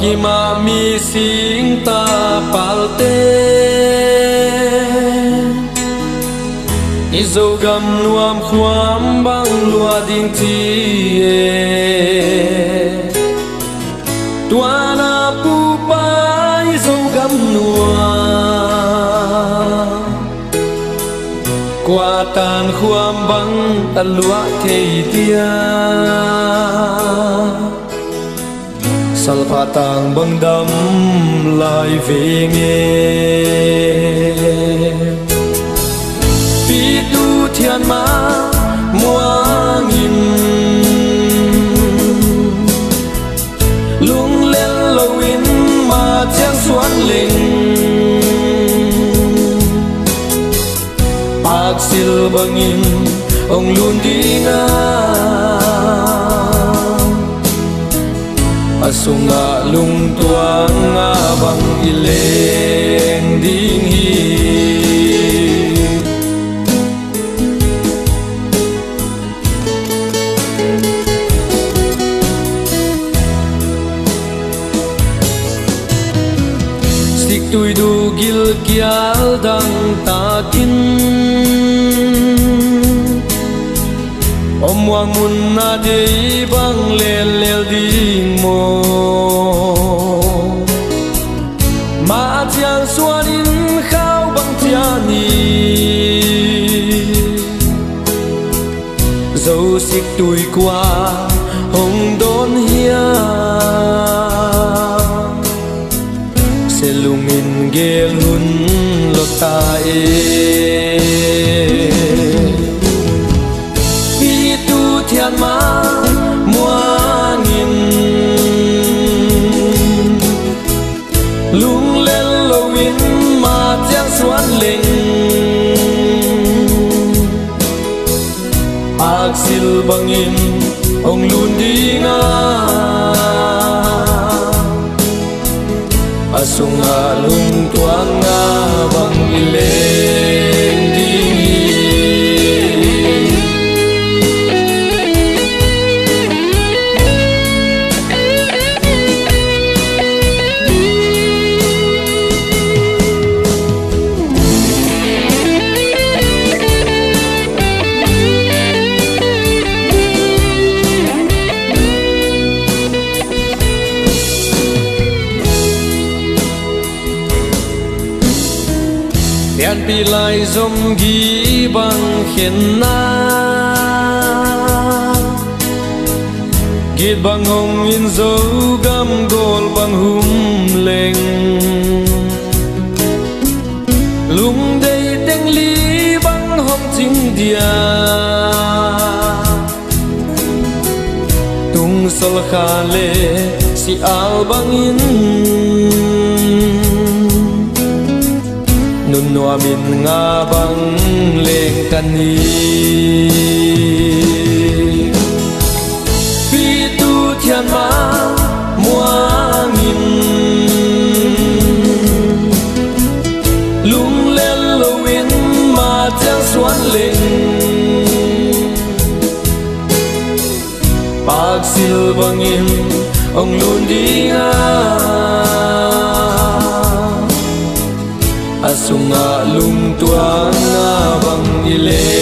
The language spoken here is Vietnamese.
kima mi sing ta palte Izo gam nuam khuam bang lua din ti e. Tuana pu pa izo gam nuam. Qua tan khuam bang ta lua kei sal patang bang dam lai vi nghe pi tu thiên ma mua nghìn. Lung lên lâu in mà tiếng xuân linh. Bạc sil bang in ông luôn đi ngang. Asunga lung tuanga bang ileng ding hi. Sik tui du gil kial dang takin om wang mun na dei bang lel lel ding mo. Suan in khao bang thia ni dấu xích tuổi qua hồng đón hia. Sẽ lùng in ghê luôn lọt ta e. silbangin ong lundinga asungalun tuanga bang ilay pi lại dòng ghi bằng khen na. Ghi bằng hồng in dấu gam gol bằng hum leng lung đây teng li bằng hồng chính dia tung sol khale si al bằng in. Nun noa min nga bang leng kan ni pi tu thian ma, mua nghìn. Lung lên lo win ma chang suan leng bạc sil bang vâng ông luôn đi ngang. Asunga lung tua na bang ileng ding